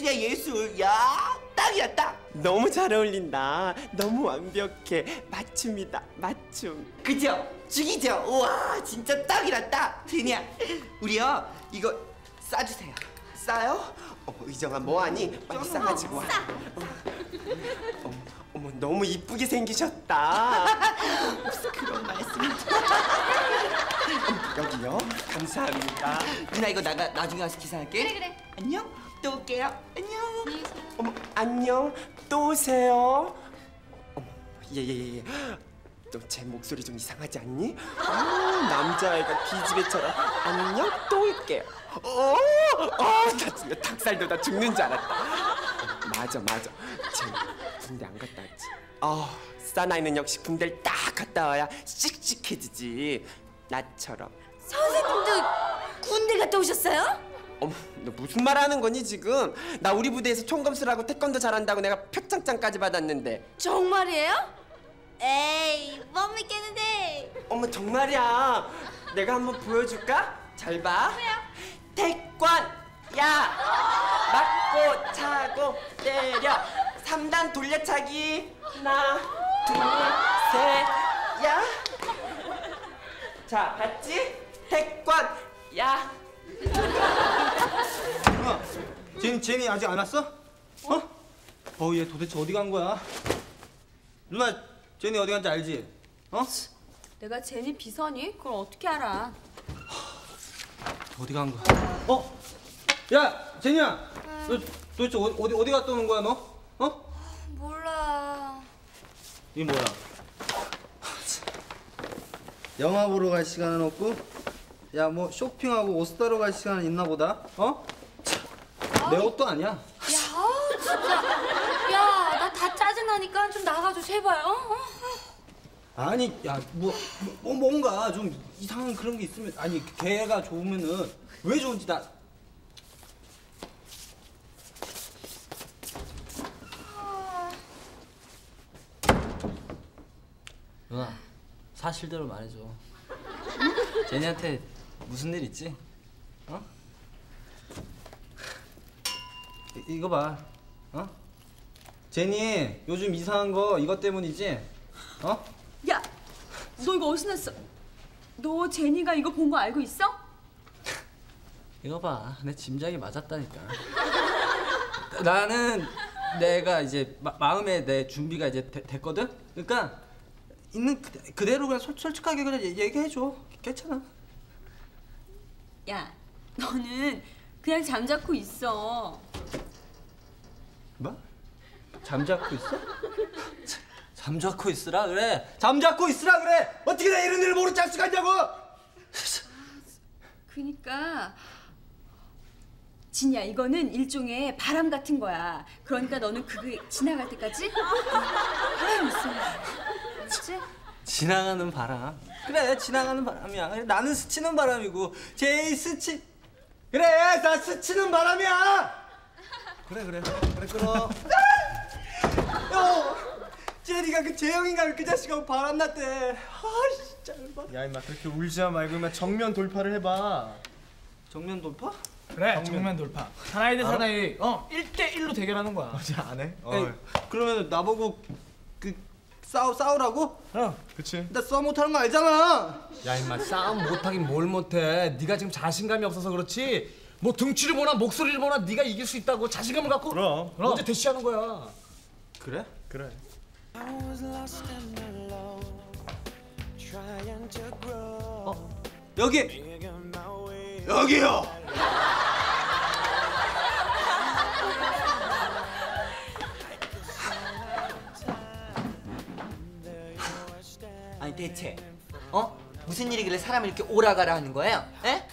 예술이야 예술. 야 딱이야 딱. 너무 잘 어울린다. 너무 완벽해. 맞춤이다. 맞춤. 그죠? 죽이죠? 우와 진짜 딱이라 딱. 제니야 우리요 이거 싸주세요. 싸요? 어머 의정아 뭐하니? 빨리 싸가지고 와. 어머, 어머 너무 이쁘게 생기셨다. 그런 말씀. 여기요. 감사합니다. 누나 이거 나가 나중에 와서 기사할게. 그래, 그래. 안녕. 또 올게요. 안녕. 어머 안녕. 또 오세요. 어머 예예예. 예, 너 제 목소리 좀 이상하지 않니? 아, 남자애가 기집애처럼 안녕 또 올게요. 어, 어, 나 진짜 닭살도 다 죽는 줄 알았다. 어, 맞아 맞아. 쟤 군대 안 갔다 왔지. 아 사나이는 역시 군대를 딱 갔다 와야 씩씩해지지. 나처럼. 선생님도 군대 갔다 오셨어요? 어머, 너 무슨 말 하는 거니 지금? 나 우리 부대에서 총검술하고 태권도 잘한다고 내가 표창장까지 받았는데. 정말이에요? 에이 못 믿겠는데 어머 정말이야. 내가 한번 보여줄까? 잘 봐. 태권 야 맞고 차고 때려 3단 돌려차기 하나 둘셋야 자 봤지? 태권 야 누나, 제니 제니 아직 안 왔어? 어? 어, 얘 도대체 어디 간 거야? 누나, 제니 어디 간지 알지? 어? 내가 제니 비서니? 그걸 어떻게 알아 어디 간 거야? 어? 야, 제니야, 너 도대체 어디 어디, 어디 갔다 오는 거야, 너? 어? 몰라 이 뭐야? 영화 보러 갈 시간은 없고, 야 뭐 쇼핑하고 옷 사러 갈 시간은 있나 보다. 어? 내 옷도 아니야. 야 진짜 야 나 다 짜증나니까 좀 나가줘 제발 어? 어? 아니, 야, 뭐, 뭐 뭔가 좀 이상한 그런 게 있으면 아니 걔가 좋으면은 왜 좋은지 나. 누나 사실대로 말해줘 제니한테 무슨 일 있지? 어? 이, 이거 봐. 어? 제니, 요즘 이상한 거 이것 때문이지? 어? 야, 너 이거 어디서 났어? 너 제니가 이거 본 거 알고 있어? 이거 봐 내 짐작이 맞았다니까 나는 내가 이제 마, 마음에 내 준비가 이제 되- 됐거든? 그러니까 있는 그대, 그대로 그냥 솔, 솔직하게 그냥 얘- 얘기해 줘 괜찮아 야, 너는 그냥 잠자코 있어. 뭐? 잠자코 있어? 잠자코 있으라 그래 잠자코 있으라 그래! 어떻게 내 이런 일을 모르지 않을 수가 있냐고! 그니까 진이야, 이거는 일종의 바람 같은 거야. 그러니까 너는 그게 지나갈 때까지 가만히 있어. 알았지? 지나가는 바람 그래 지나가는 바람이야 그래, 나는 스치는 바람이고 제이 스치 그래, 나 스치는 바람이야! 그래, 그래, 그래, 끌어. 야, 제니가 그 재영인가 그 자식하고 바람 났대. 아, 진짜 열받. 야 임마 그렇게 울지마 말고 임마 정면 돌파를 해봐 정면 돌파? 그래 정면 돌파 사나이 대 사나이 어 1대1로 대결하는 거야 어제 안 해? 어 에이, 그러면 나보고 그 싸우 싸우라고? 어 그치 나 싸움 못하는 거 알잖아. 야 임마 싸움 못하긴 뭘 못해 네가 지금 자신감이 없어서 그렇지 뭐 등치를 보나 목소리를 보나 네가 이길 수 있다고 자신감을 갖고 그럼. 언제 대시하는 거야 그래? 그래 여기 여기요. 대체 어 무슨 일이길래 사람을 이렇게 오라가라 하는 거예요? 에?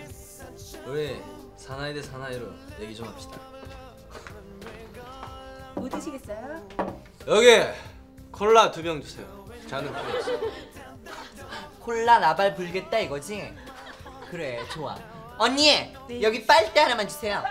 우리 사나이 대 사나이로 얘기 좀 합시다 뭐 드시겠어요? 여기 콜라 두 병 주세요. 없어. 콜라 나발 불겠다 이거지? 그래 좋아 언니 여기 빨대 하나만 주세요